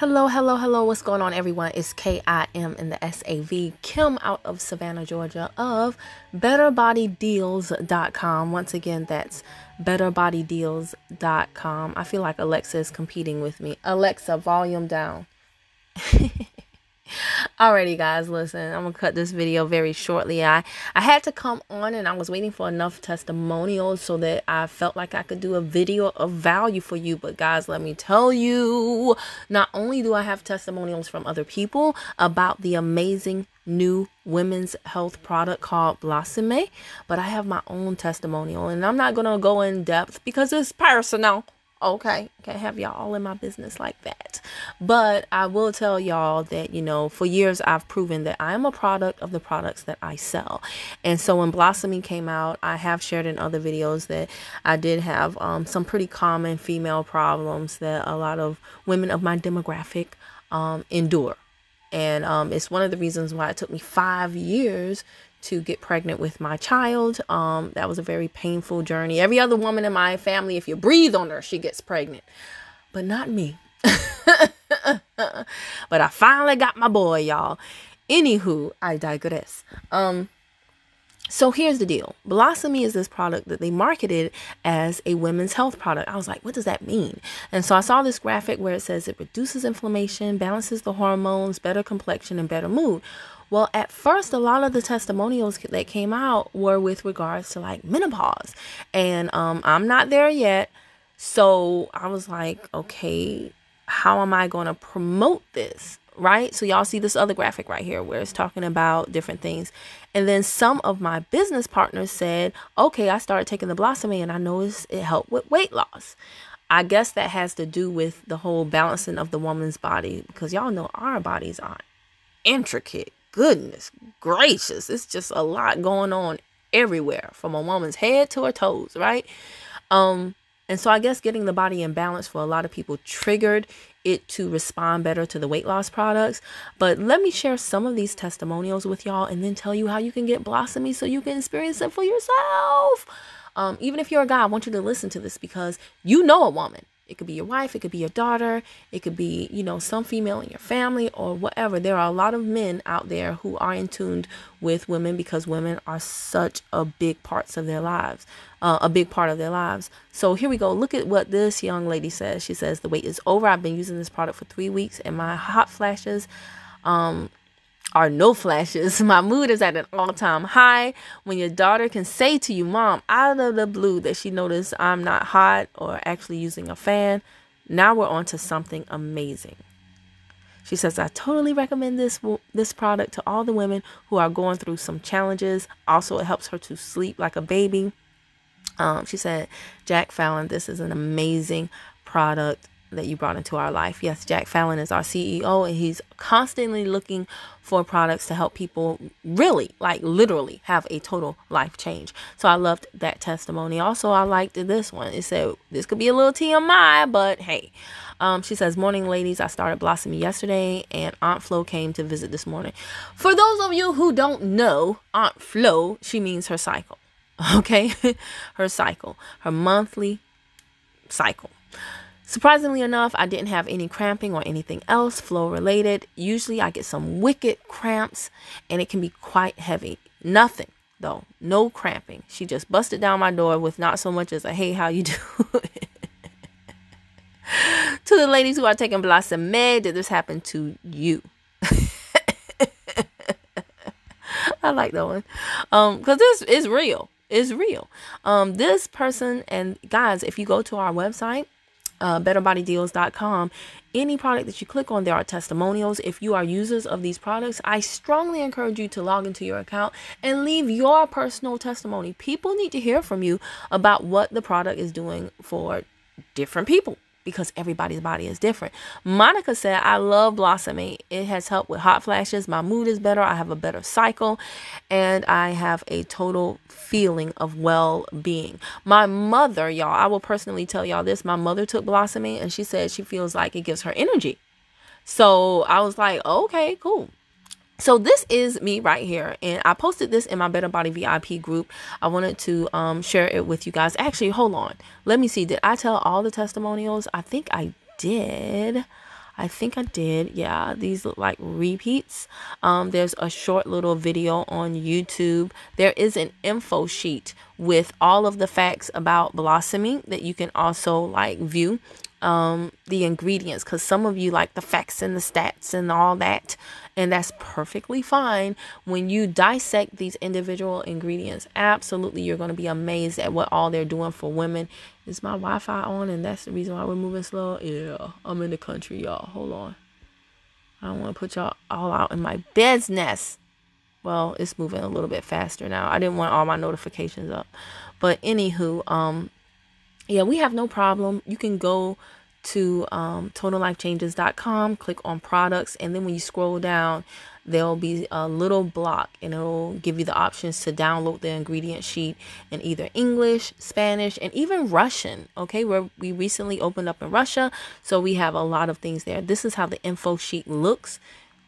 Hello, hello, hello. What's going on, everyone? It's K I M in the SAV. Kim out of Savannah, Georgia, of BetterBodyDeals.com. Once again, that's BetterBodyDeals.com. I feel like Alexa is competing with me. Alexa, volume down. Alrighty, guys, listen, I'm gonna cut this video very shortly. I I had to come on and I was waiting for enough testimonials so that I felt like I could do a video of value for you. But guys, let me tell you, not only do I have testimonials from other people about the amazing new women's health product called BlossoMe, but I have my own testimonial and I'm not gonna go in depth because it's personal okay can't have y'all all in my business like that. But i will tell y'all that you know for years i've proven that i am a product of the products that i sell. And so when BlossoMe came out i have shared in other videos that i did have um, some pretty common female problems that a lot of women of my demographic um, endure. And um, it's one of the reasons why it took me five years to get pregnant with my child. Um, that was a very painful journey. Every other woman in my family, if you breathe on her, she gets pregnant, but not me. but I finally got my boy, y'all. Anywho, I digress. Um, so here's the deal. BlossoMe is this product that they marketed as a women's health product. I was like, what does that mean? And so I saw this graphic where it says it reduces inflammation, balances the hormones, better complexion, and better mood. Well, at first, a lot of the testimonials that came out were with regards to like menopause. And um, I'm not there yet. So I was like, okay, how am I going to promote this? Right? So, y'all see this other graphic right here where it's talking about different things. And then some of my business partners said, okay, I started taking the Blossom and I noticed it helped with weight loss. I guess that has to do with the whole balancing of the woman's body because y'all know our bodies are intricate goodness gracious, it's just a lot going on everywhere from a woman's head to her toes, right? Um, and so I guess getting the body in balance for a lot of people triggered it to respond better to the weight loss products. But let me share some of these testimonials with y'all and then tell you how you can get BlossoMe so you can experience it for yourself. Um, even if you're a guy, I want you to listen to this because you know a woman it could be your wife, it could be your daughter, it could be, you know, some female in your family or whatever. There are a lot of men out there who are in tuned with women because women are such a big parts of their lives, uh, a big part of their lives. So here we go. Look at what this young lady says. She says, The wait is over. I've been using this product for three weeks and my hot flashes um, are no flashes. My mood is at an all time high. When your daughter can say to you, Mom, out of the blue, that she noticed I'm not hot or actually using a fan, now we're on to something amazing. She says, I totally recommend this this product to all the women who are going through some challenges. Also, it helps her to sleep like a baby. Um, she said, Jack Fallon, this is an amazing product that you brought into our life. Yes, Jack Fallon is our CEO, and he's constantly looking for products to help people really, like literally, have a total life change. So I loved that testimony. Also, I liked this one. It said, This could be a little TMI, but hey. Um, she says, Morning, ladies. I started BlossoMe yesterday, and Aunt Flo came to visit this morning. For those of you who don't know, Aunt Flo, she means her cycle. Okay? her cycle, her monthly cycle. Surprisingly enough, I didn't have any cramping or anything else flow related. Usually I get some wicked cramps and it can be quite heavy. Nothing though, no cramping. She just busted down my door with not so much as a hey, how you do? to the ladies who are taking BlossoMe, did this happen to you? I like that one. Um, because this is real. It's real. Um, this person and guys, if you go to our website, uh, betterbodydeals.com. Any product that you click on, there are testimonials. If you are users of these products, I strongly encourage you to log into your account and leave your personal testimony. People need to hear from you about what the product is doing for different people because everybody's body is different. Monica said, I love BlossoMe. It has helped with hot flashes. My mood is better. I have a better cycle and I have a total feeling of well being. My mother, y'all, I will personally tell y'all this. My mother took BlossoMe and she said she feels like it gives her energy. So I was like, okay, cool. So this is me right here, and I posted this in my Better Body VIP group. I wanted to um, share it with you guys. Actually, hold on. Let me see. Did I tell all the testimonials? I think I did. I think I did. Yeah, these look like repeats. Um, there's a short little video on YouTube. There is an info sheet with all of the facts about BlossoMe that you can also like view um, the ingredients because some of you like the facts and the stats and all that. And that's perfectly fine. When you dissect these individual ingredients, absolutely you're going to be amazed at what all they're doing for women. Is my Wi Fi on and that's the reason why we're moving slow? Yeah, I'm in the country, y'all. Hold on. I don't want to put y'all all out in my business. Well, it's moving a little bit faster now. I didn't want all my notifications up. But anywho, um, yeah, we have no problem. You can go to um, totallifechanges.com, click on products, and then when you scroll down, there'll be a little block and it'll give you the options to download the ingredient sheet in either English, Spanish, and even Russian. Okay, where we recently opened up in Russia, so we have a lot of things there. This is how the info sheet looks.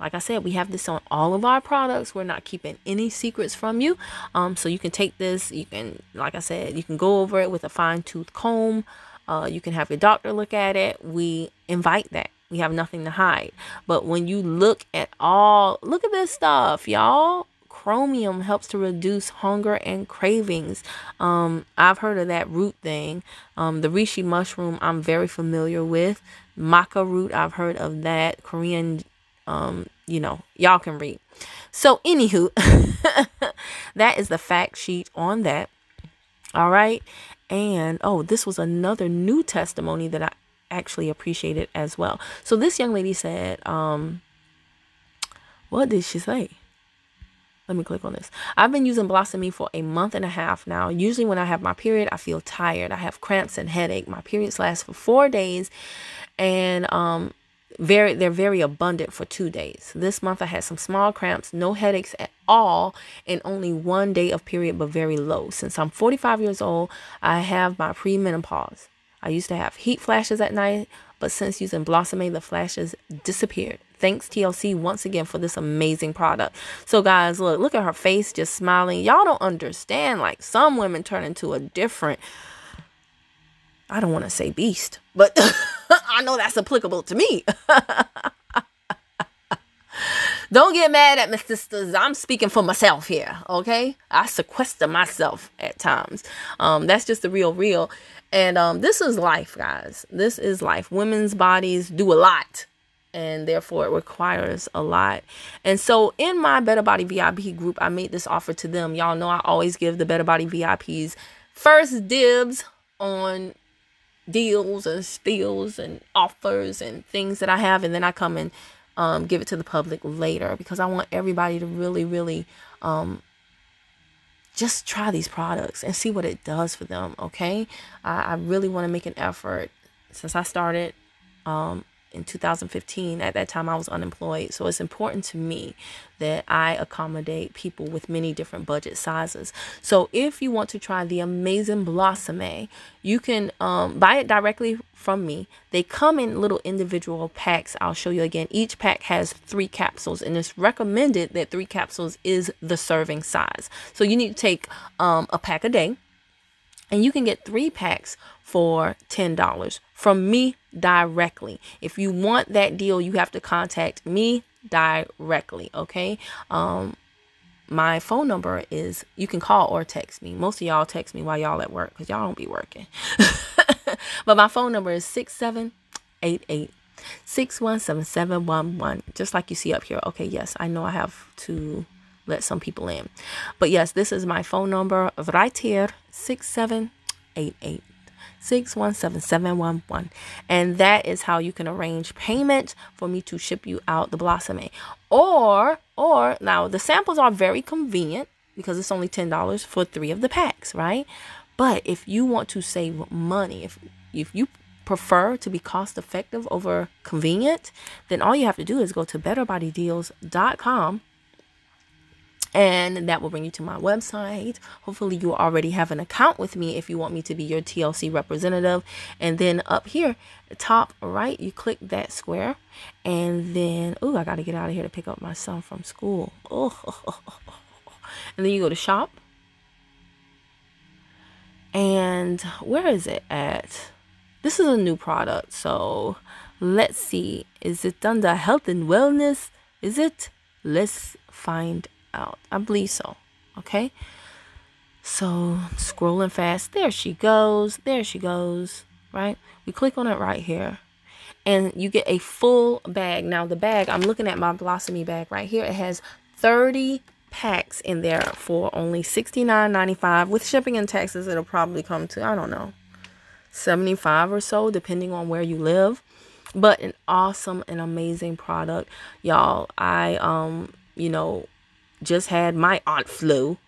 Like I said, we have this on all of our products. We're not keeping any secrets from you. Um, so you can take this, you can, like I said, you can go over it with a fine tooth comb. Uh, you can have your doctor look at it. We invite that. We have nothing to hide. But when you look at all, look at this stuff, y'all. Chromium helps to reduce hunger and cravings. Um, I've heard of that root thing. Um, the reishi mushroom, I'm very familiar with. Maca root, I've heard of that. Korean um, you know, y'all can read. So, anywho, that is the fact sheet on that. All right. And oh, this was another new testimony that I actually appreciated as well. So, this young lady said, um, what did she say? Let me click on this. I've been using Blossom for a month and a half now. Usually, when I have my period, I feel tired. I have cramps and headache. My periods last for four days, and um, very they're very abundant for two days. This month i had some small cramps no headaches at all and only one day of period but very low. Since i'm 45 years old i have my premenopause. I used to have heat flashes at night but since using BlossoMe the flashes disappeared. Thanks tlc once again for this amazing product. So guys look look at her face just smiling. Y'all don't understand like some women turn into a different I don't want to say beast, but I know that's applicable to me. don't get mad at me, sisters. I'm speaking for myself here, okay? I sequester myself at times. Um, that's just the real, real. And um, this is life, guys. This is life. Women's bodies do a lot and therefore it requires a lot. And so in my Better Body VIP group, I made this offer to them. Y'all know I always give the Better Body VIPs first dibs on deals and steals and offers and things that I have, and then I come and um, give it to the public later because I want everybody to really, really um, just try these products and see what it does for them. Okay, I, I really want to make an effort since I started um, in 2015. At that time, I was unemployed. So it's important to me that I accommodate people with many different budget sizes. So if you want to try the amazing BlossoMe, you can um, buy it directly from me. They come in little individual packs. I'll show you again. Each pack has three capsules, and it's recommended that three capsules is the serving size. So you need to take um, a pack a day and you can get three packs for $10 from me directly. If you want that deal, you have to contact me directly, okay? Um my phone number is you can call or text me. Most of y'all text me while y'all at work cuz y'all don't be working. but my phone number is 6788 617 just like you see up here. Okay, yes, I know I have to let some people in. But yes, this is my phone number right here 6788. 617-711 and that is how you can arrange payment for me to ship you out the BlossoMe. Or or now the samples are very convenient because it's only $10 for three of the packs right? But if you want to save money if if you prefer to be cost effective over convenient then all you have to do is go to betterbodydeals.com and that will bring you to my website. Hopefully, you already have an account with me if you want me to be your TLC representative. And then up here, top right, you click that square, and then oh, I got to get out of here to pick up my son from school. Oh, and then you go to shop, and where is it at? This is a new product, so Let's see. Is it under health and wellness? Is it? Let's find out. I believe so. Okay. So scrolling fast. There she goes. There she goes. Right. We click on it right here. And you get a full bag. Now the bag, I'm looking at my BlossoMe bag right here. It has 30 packs in there for only $69.95. With shipping and taxes, it'll probably come to, I don't know, 75 or so, depending on where you live. But an awesome and amazing product. Y'all, I, um, you know, just had my aunt flu,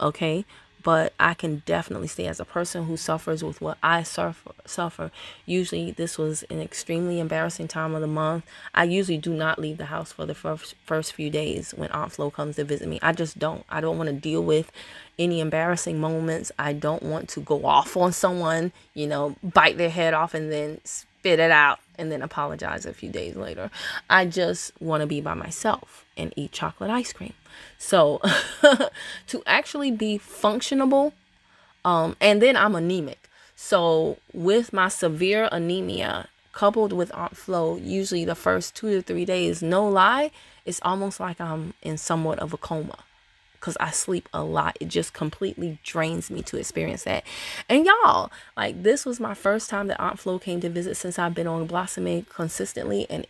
okay? but I can definitely say as a person who suffers with what I suffer suffer usually this was an extremely embarrassing time of the month. I usually do not leave the house for the first first few days when Aunt Flo comes to visit me. I just don't. I don't want to deal with any embarrassing moments. I don't want to go off on someone you know bite their head off and then spit it out and then apologize a few days later. I just want to be by myself and eat chocolate ice cream so to actually be functionable, um, and then I'm anemic. So with my severe anemia coupled with Aunt Flo, usually the first two to three days, no lie, it's almost like I'm in somewhat of a coma because I sleep a lot. It just completely drains me to experience that. And y'all, like this was my first time that Aunt Flo came to visit since I've been on BlossoMe consistently, and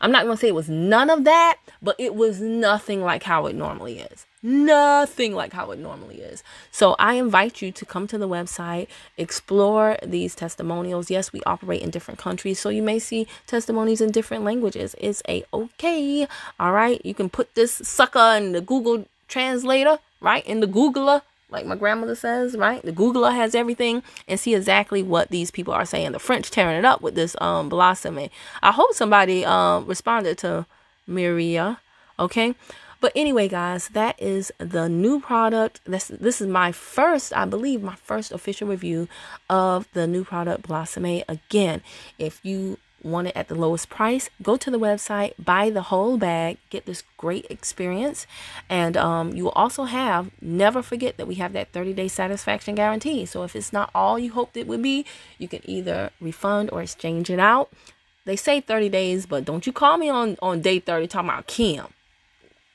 I'm not going to say it was none of that, but it was nothing like how it normally is. Nothing like how it normally is. So I invite you to come to the website, explore these testimonials. Yes, we operate in different countries, so you may see testimonies in different languages. It's a okay. All right. You can put this sucker in the Google translator, right? In the Googler like my grandmother says, right? The Googler has everything and see exactly what these people are saying. The French tearing it up with this um BlossoMe. I hope somebody um responded to Miria, okay? But anyway, guys, that is the new product. This this is my first, I believe, my first official review of the new product BlossoMe. Again, if you want it at the lowest price, go to the website, buy the whole bag, get this great experience. And um, you will also have, never forget that we have that 30 day satisfaction guarantee. So if it's not all you hoped it would be, you can either refund or exchange it out. They say 30 days, but don't you call me on, on day 30 talking about Kim.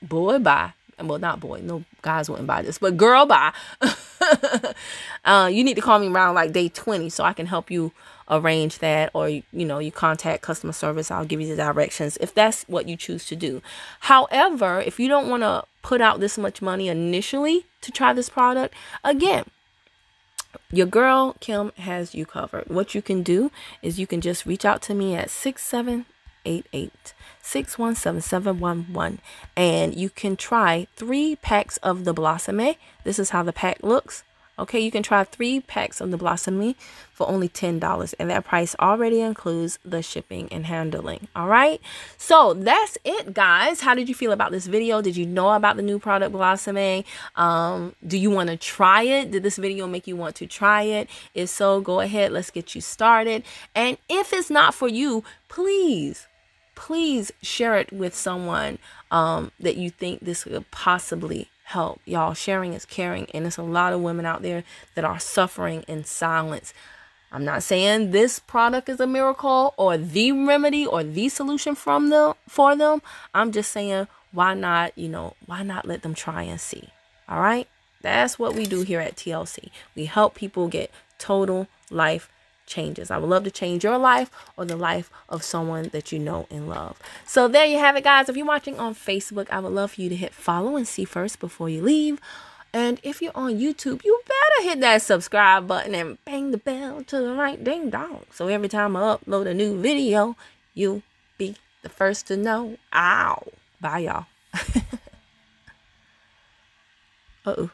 Boy, bye. Well, not boy. No guys wouldn't buy this, but girl, bye. uh, you need to call me around like day 20 so I can help you arrange that or you know you contact customer service i'll give you the directions if that's what you choose to do. However if you don't want to put out this much money initially to try this product again your girl kim has you covered. What you can do is you can just reach out to me at 6788 617711 and you can try three packs of the BlossoMe this is how the pack looks Okay, you can try three packs of the BlossoMe for only $10, and that price already includes the shipping and handling. All right, so that's it, guys. How did you feel about this video? Did you know about the new product BlossoMe? Um, do you want to try it? Did this video make you want to try it? If so, go ahead, let's get you started. And if it's not for you, please please share it with someone um, that you think this could possibly help. Y'all, sharing is caring, and it's a lot of women out there that are suffering in silence. I'm not saying this product is a miracle or the remedy or the solution from them for them. I'm just saying why not, you know, why not let them try and see. All right? That's what we do here at TLC. We help people get total life changes. I would love to change your life or the life of someone that you know and love. So there you have it, guys. If you're watching on Facebook, I would love for you to hit follow and see first before you leave. And if you're on YouTube, you better hit that subscribe button and bang the bell to the right ding dong. So every time I upload a new video, you'll be the first to know. Ow. Bye, y'all. Uh-oh.